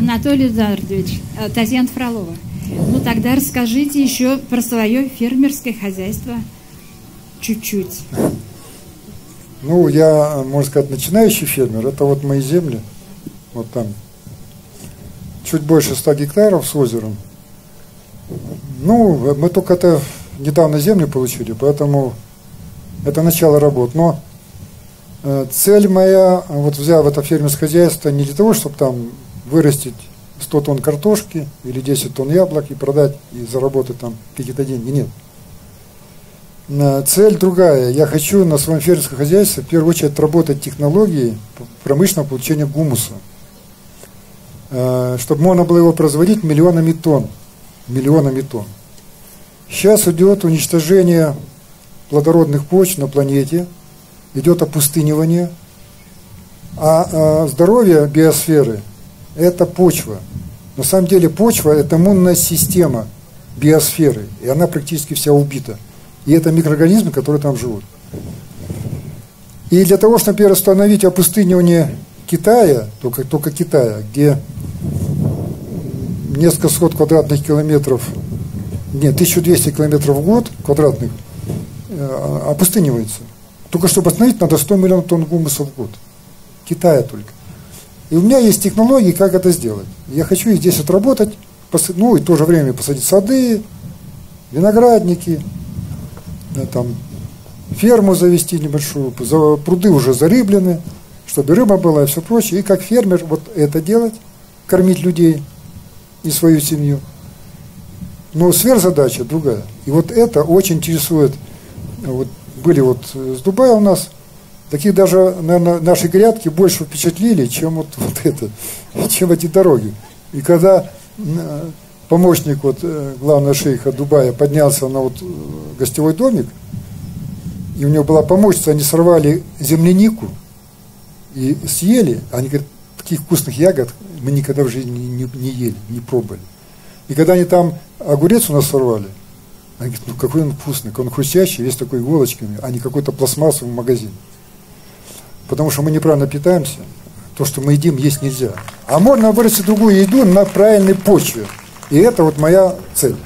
Анатолий Эдуардович, э, Татьяна Фролова. Ну тогда расскажите еще про свое фермерское хозяйство чуть-чуть. Ну, я, можно сказать, начинающий фермер. Это вот мои земли. Вот там. Чуть больше 100 гектаров с озером. Ну, мы только это недавно землю получили, поэтому это начало работ. Но э, цель моя, вот взяв это фермерское хозяйство, не для того, чтобы там вырастить 100 тонн картошки или 10 тонн яблок и продать и заработать там какие-то деньги. Нет. Цель другая. Я хочу на своем фермерском хозяйстве в первую очередь отработать технологии промышленного получения гумуса. Э, чтобы можно было его производить миллионами тонн. Миллионами тонн. Сейчас идет уничтожение плодородных почв на планете, идет опустынивание, а, а здоровье биосферы – это почва. На самом деле почва – это иммунная система биосферы, и она практически вся убита. И это микроорганизмы, которые там живут. И для того, чтобы, например, остановить опустынивание Китая, только, только Китая, где несколько сот квадратных километров, нет, 1200 километров в год квадратных э, опустынивается. Только чтобы остановить, надо 100 миллионов тонн гумуса в год. Китая только. И у меня есть технологии, как это сделать. Я хочу здесь отработать, ну и в то же время посадить сады, виноградники, да, там, ферму завести небольшую, пруды уже зарыблены, чтобы рыба была и все прочее. И как фермер вот это делать, кормить людей и свою семью. Но сверхзадача другая. И вот это очень интересует. Вот были вот с Дубая у нас, таких даже, наверное, наши грядки больше впечатлили, чем вот, вот это, чем эти дороги. И когда помощник вот э, главного шейха Дубая поднялся на вот э, гостевой домик, и у него была помощница, они сорвали землянику и съели. Они говорят, таких вкусных ягод мы никогда в жизни не, не ели, не пробовали. И когда они там огурец у нас сорвали, они говорят, ну какой он вкусный, он хрустящий, весь такой иголочками, а не какой-то пластмассовый магазин. Потому что мы неправильно питаемся, то, что мы едим, есть нельзя. А можно вырастить другую еду на правильной почве. И это вот моя цель.